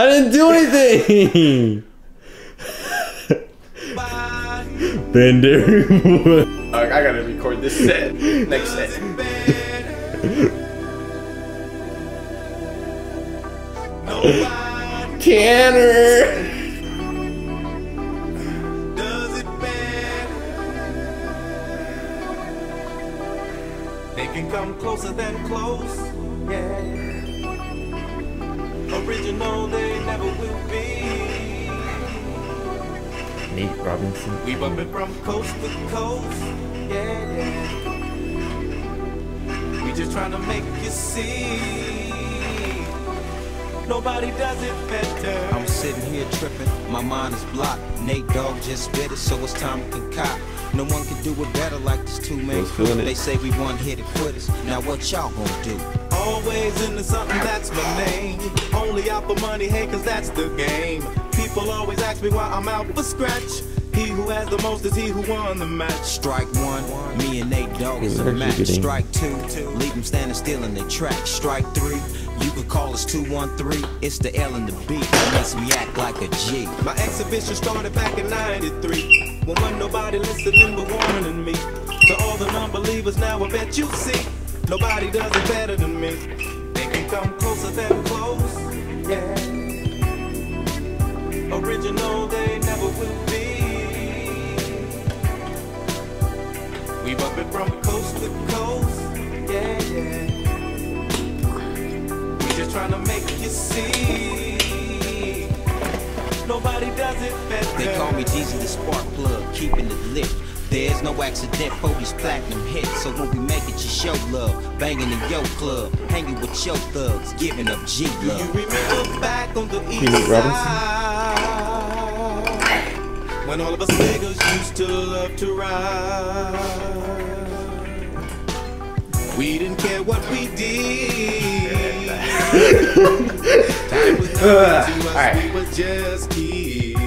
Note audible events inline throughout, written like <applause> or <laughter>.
I didn't do anything. Bender. I gotta record this set. Next set. Tanner. They can come closer than close, yeah. Original, they never will be. Nate Robinson. We bumpin' from coast to coast, yeah, yeah. We just tryna make you see. Nobody does it better. I'm sitting here tripping, my mind is blocked. Nate Dogg just spit it, so it's time to concoct. No one can do it better like this two man crew. They say we one hit it quitters. Now what y'all gonna do? Always into something, that's my name. Only out for money, hey, cause that's the game. People always ask me why I'm out for scratch. He who has the most is he who won the match. Strike one, me and Nate Dogg is Yeah, a match. Strike two, leave them standing still in their track. Strike three, you can call us 213. It's the L and the B that makes me act like a G. My exhibition started back in 93 When wasn't nobody listening but Warren G. To all the non-believers now I bet you see Nobody does it better than me. They can come closer than close Yeah. Original they never will be. We bumpin' from coast to coast Yeah, yeah. We just trying to make you see Nobody does it better. They call me Jeezy the spark plug, keeping it lit. There's no accident for these platinum hits. So when we make it, you show love. Banging in your club, hanging with your thugs, giving up G Do you remember back on the east Nate Robinson? side when all of us niggas used to love to ride? We didn't care what we did. <laughs> <laughs> Time was nothing to us, Alright. we were just kids.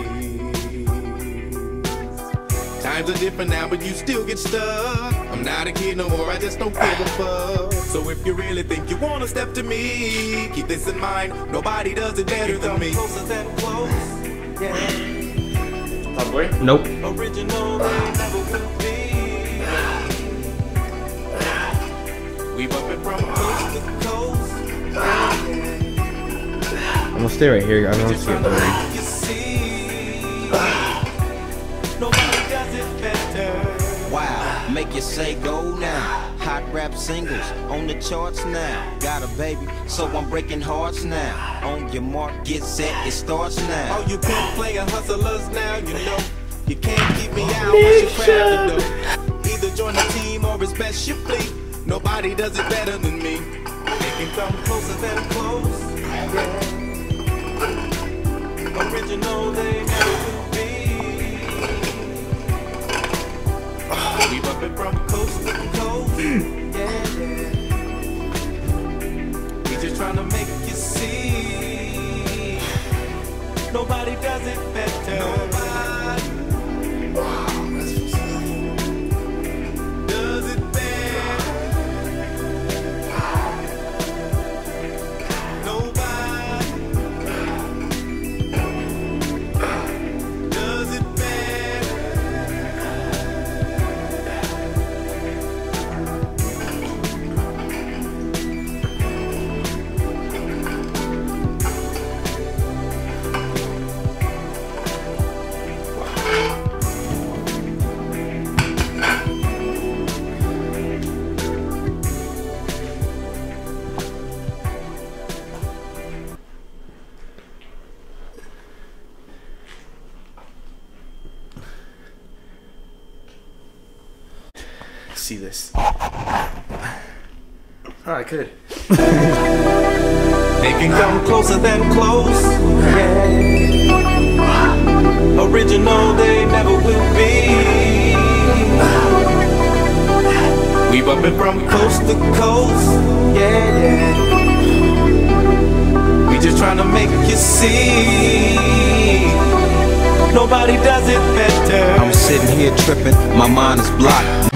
Times are different now, but you still get stuck. I'm not a kid no more, I just don't give a fuck. So if you really think you wanna step to me, keep this in mind. Nobody does it better than me. Closer than close, yeah. Homeboy. Nope. Original, they never will be. We bumpin' from coast to coast. Yeah, yeah. I'm gonna stay right here. I don't want to get tryna make you see. It better. Wow, make you say go now. Hot rap singles on the charts now. Got a baby, so I'm breaking hearts now. On your mark, get set, it starts now. All you pimp player hustlers now, you know. You can't keep me out once you crack the dough. Either join the team or it's best you flee. Nobody does it better than me. They can come closer than close. See this. Oh, I could. They can come closer than close. Yeah. Original, they never will be. We bumpin' from coast to coast. Yeah, yeah. We just tryna make you see. Nobody does it better. I'm sitting here tripping, my mind is blocked.